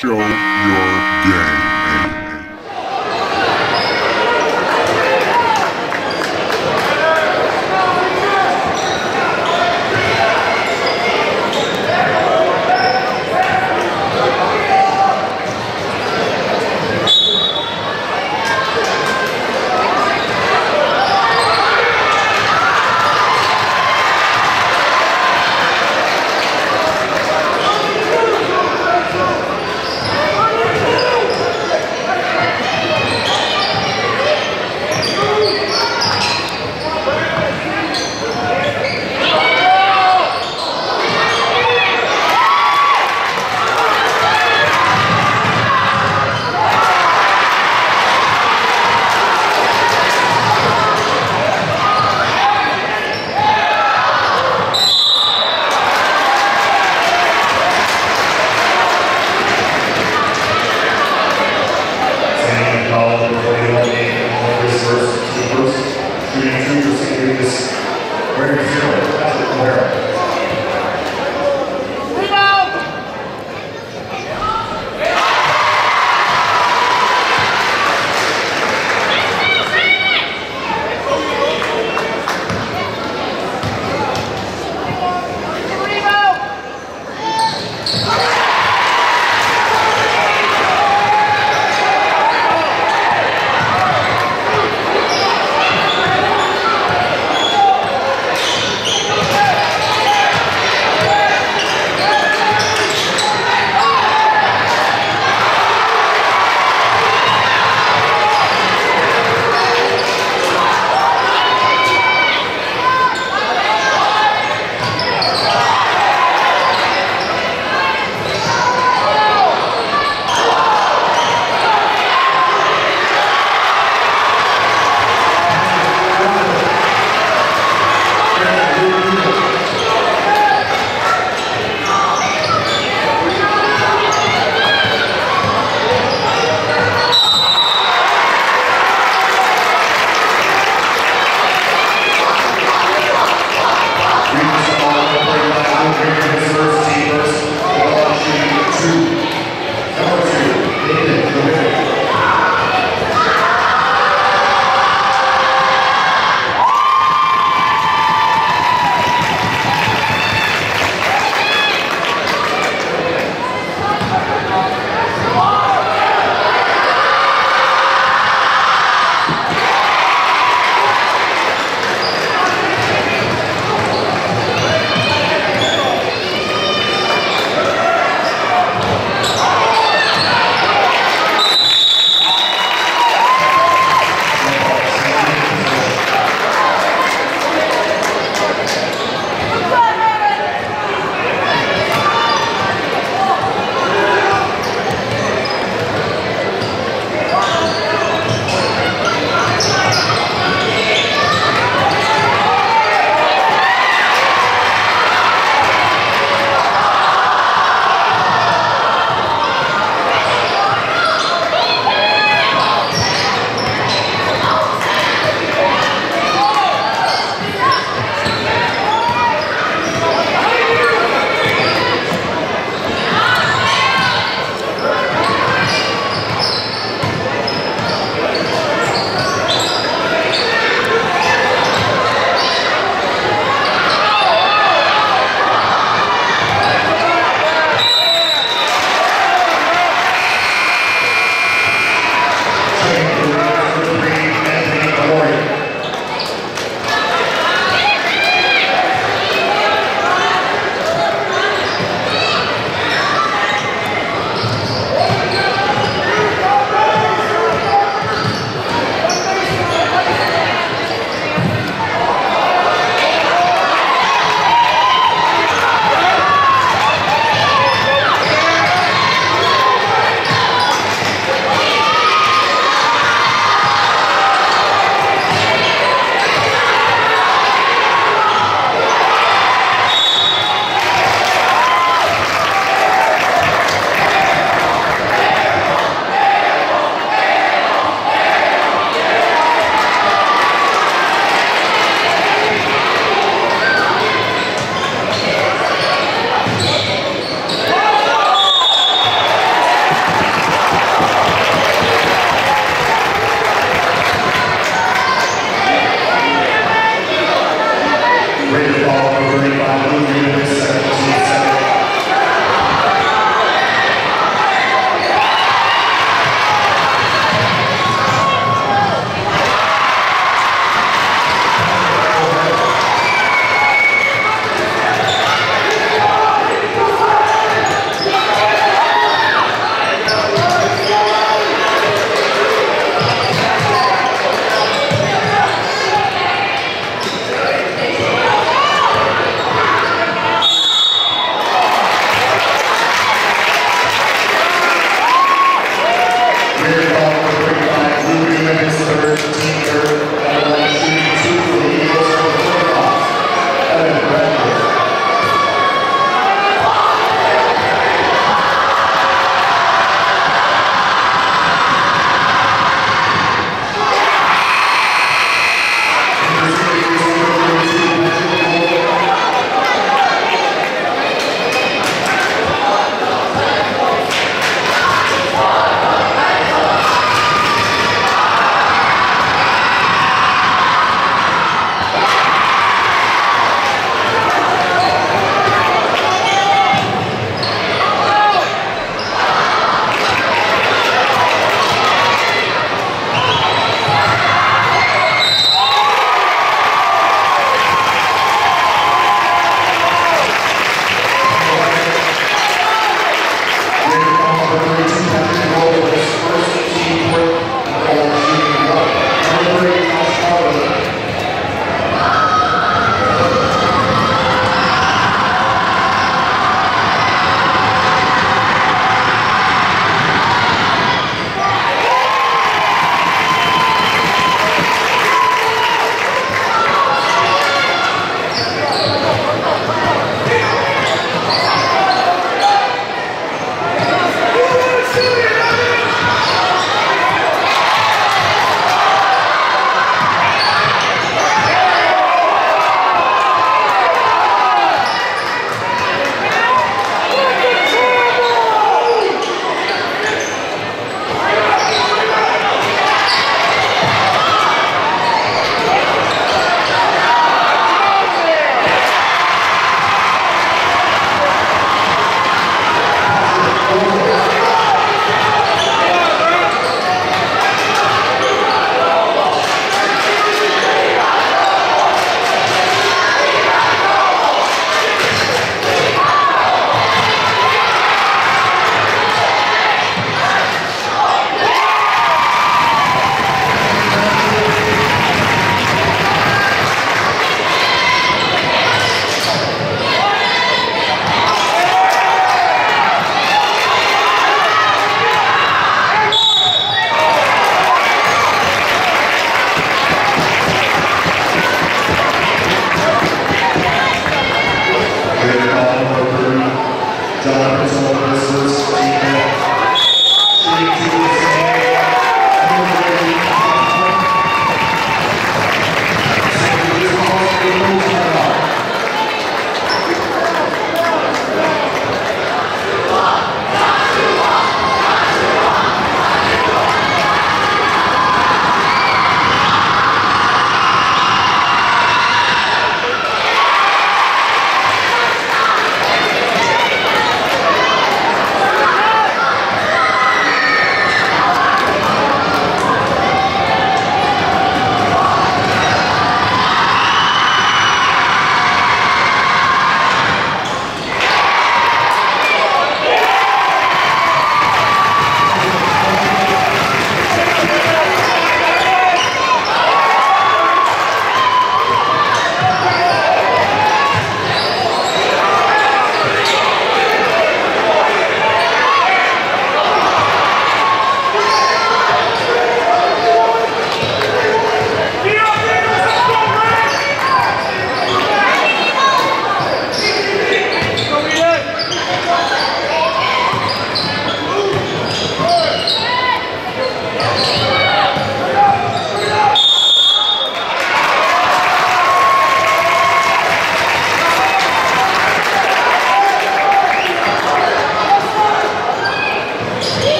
show your game.